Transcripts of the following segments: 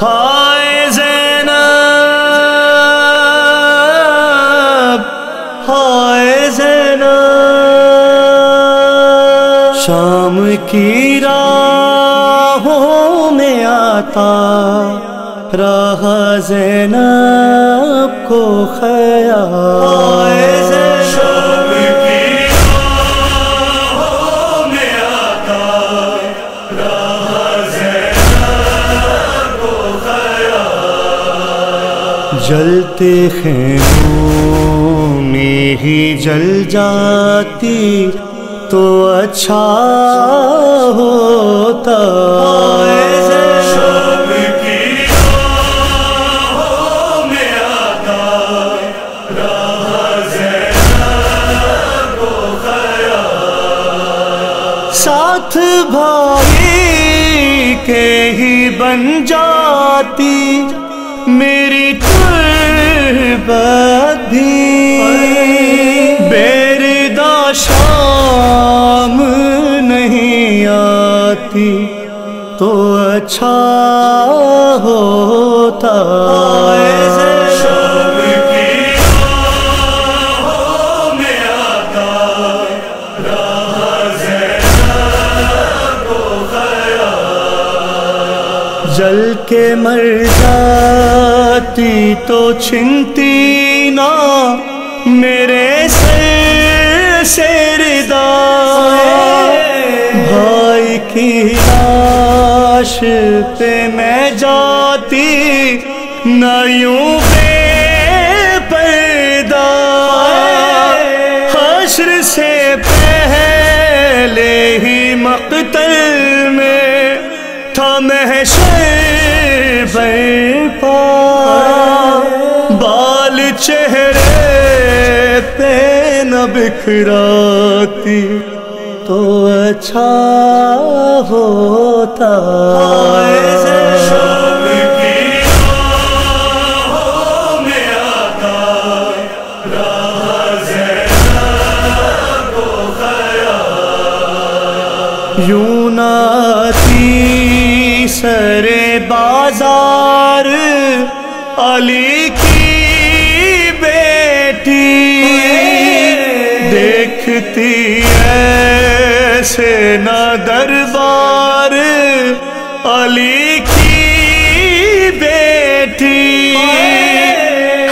हाय जैनब हाय जैनब। शाम की राहों में आता रहा जैनब को खया। शाम जलते खेमों में ही जल जाती तो अच्छा होता। साथ भाई के ही बन जाती, मेरी भी बेरदा शाम नहीं आती तो अच्छा होता। जल के मर जाती तो छिनती ना, मेरे सर से रिदा। भाई की लाश पे मैं जाती नयू चेहरे पे न बिखराती तो अच्छा होता। यूँ नाती सरे देखती ऐसे न दरबार अली की बेटी।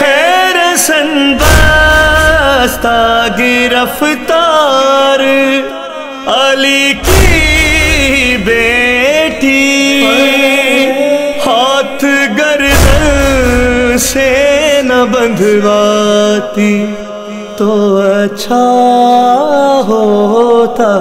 है रसन बस्ता गिरफ़्तार अली की बेटी। हाथ गर्दन से न बंधवाती। तो अच्छा होता।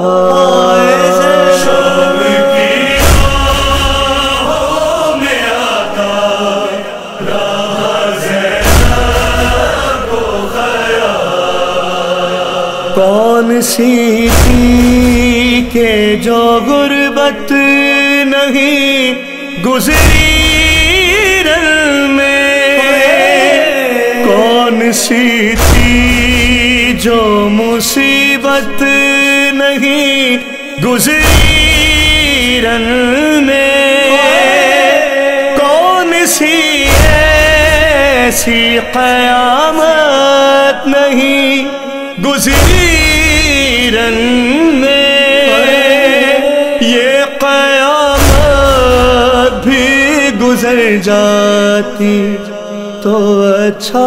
कौन सी थी के जो गुर्बत नहीं गुजरी में? कौन सी थी जो मुसीबत नहीं गुजरी रन में। कौन सी ऐसी कयामत नहीं गुजरी रन में। ये कयामत भी गुजर जाती। तो अच्छा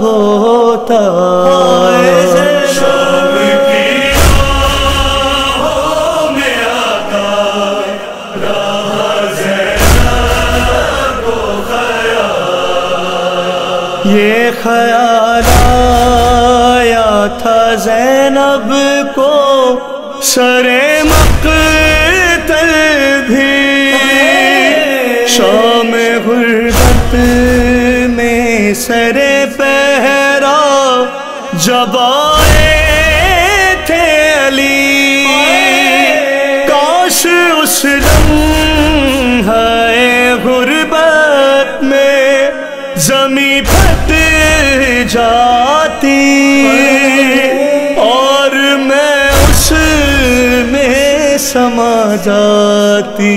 होता। ये ख्याल आया था जैनब को सरे मकतल सरे पहरा जब आए थे अली। काश उस है गुर्बत में जमी फट जाती। और मैं उस में समा जाती।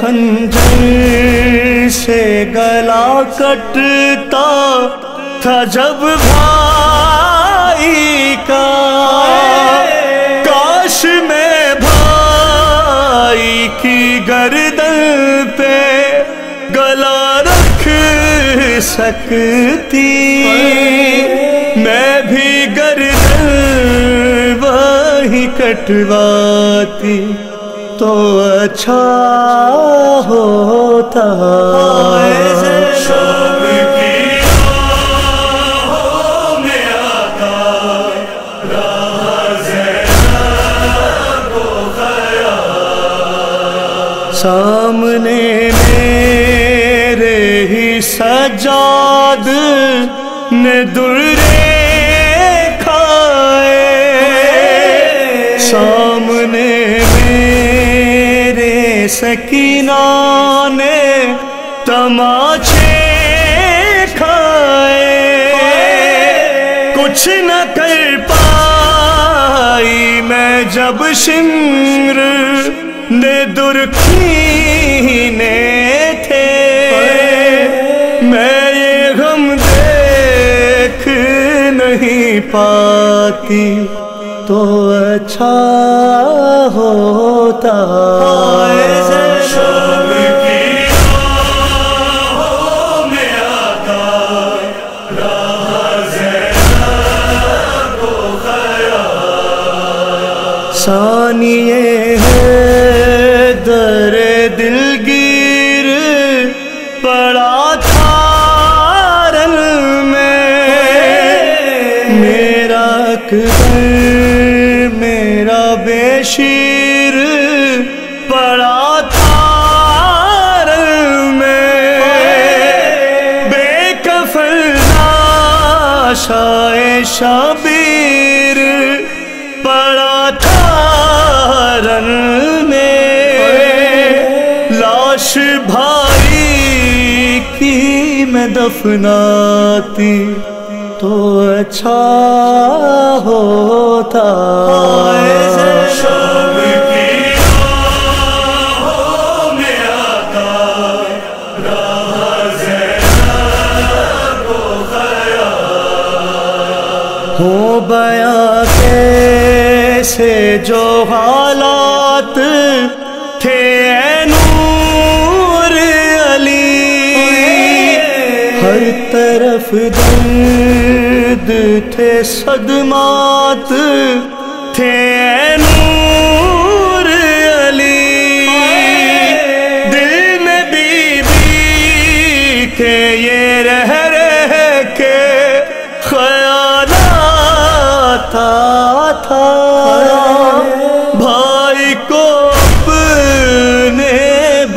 खंजर से गला कटता था जब भाई का काश में भाई की गर्दन पे गला रख सकती। मैं भी गर्दन वही कटवाती। तो अच्छा होता। सामने मेरे ही सजाद ने दुर्रे खाए सामने सकीना ने तमाचे खाए। कुछ न कर पाई मैं जब शिमर ने दुर्खीने थे। मैं ये गम देख नहीं पाती। तो अच्छा होता। सानिए है बेशीर पड़ा रन में। बेकफल शाए शबीर पड़ा था रन में। लाश भाई की मैं दफनाती तो अच्छा होता। हो बया कैसे जो हालात थे ऐ नूर अली? हर तरफ़ दर्द थे सदमात थे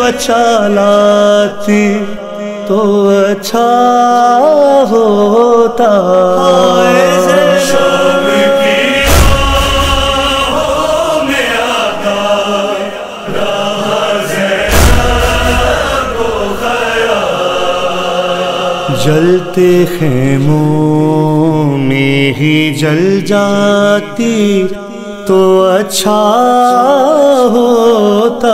बचा लाती तो अच्छा होता। जलते खेमों में ही जल जाती तो अच्छा होता।